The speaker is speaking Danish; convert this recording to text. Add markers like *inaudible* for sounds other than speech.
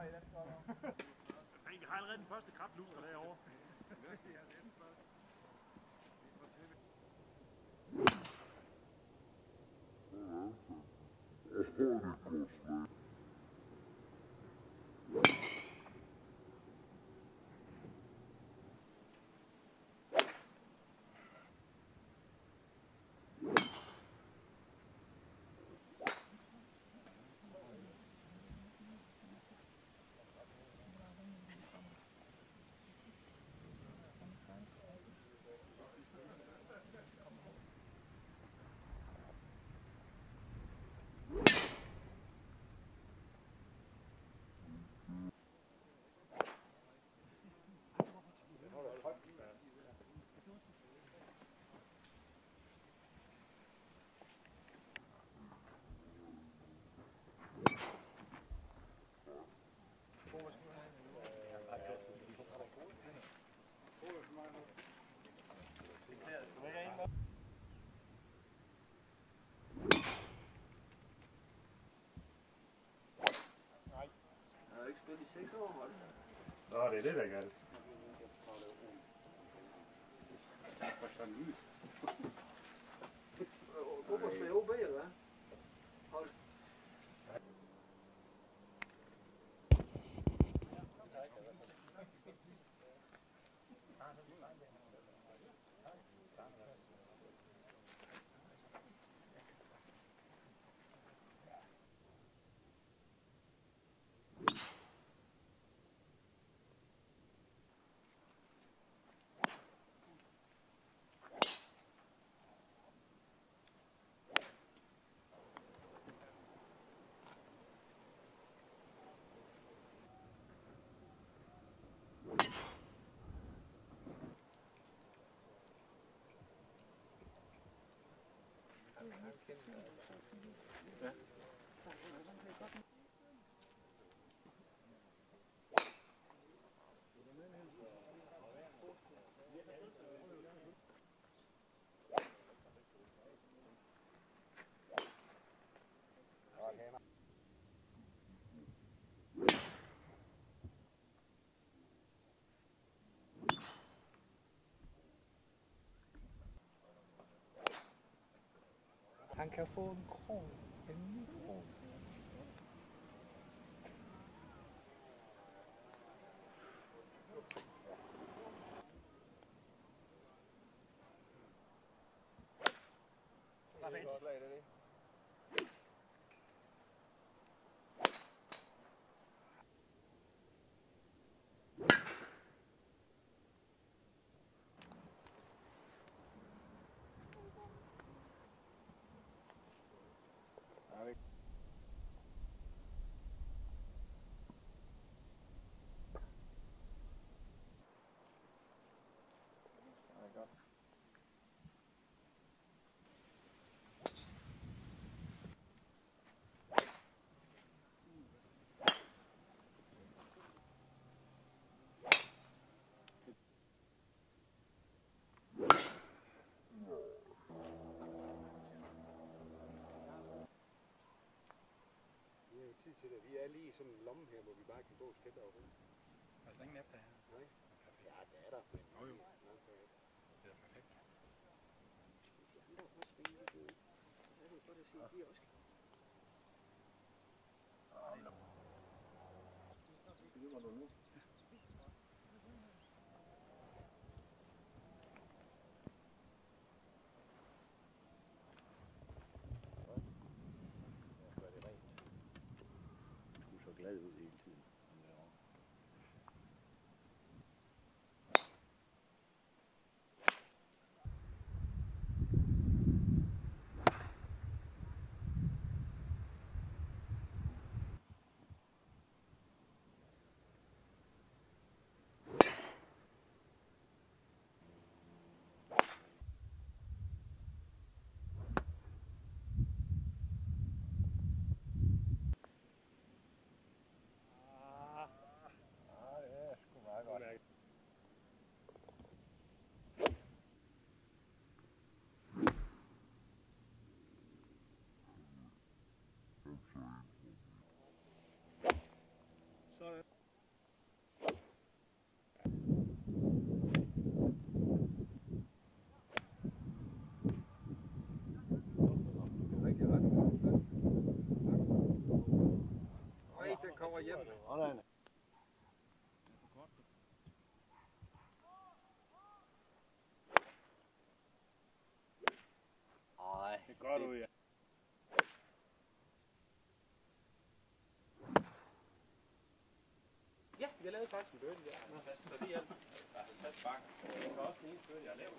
*laughs* Vi har allerede den første krablusker derovre. Jeg har jo ikke spillet i 6 år, altså. Nå, det er det, der gør det. Hvorfor spiller OB, eller hvad? Ja. Han kan få en krog. En krog. Vi har til det. Vi er lige i sådan en lomme her, hvor vi bare kan gå skridt over rundt. Altså ingen efter her. Nej. Ja, det er der. Men Jo, jo. Det er perfekt. De andre er også rige. Det er jo godt at se, de også Du godt ud, ja. Ja, jeg lavede faktisk en birdie der. Så det hjælper. Der er 50 bakker. Det er også den eneste birdie, jeg lavet.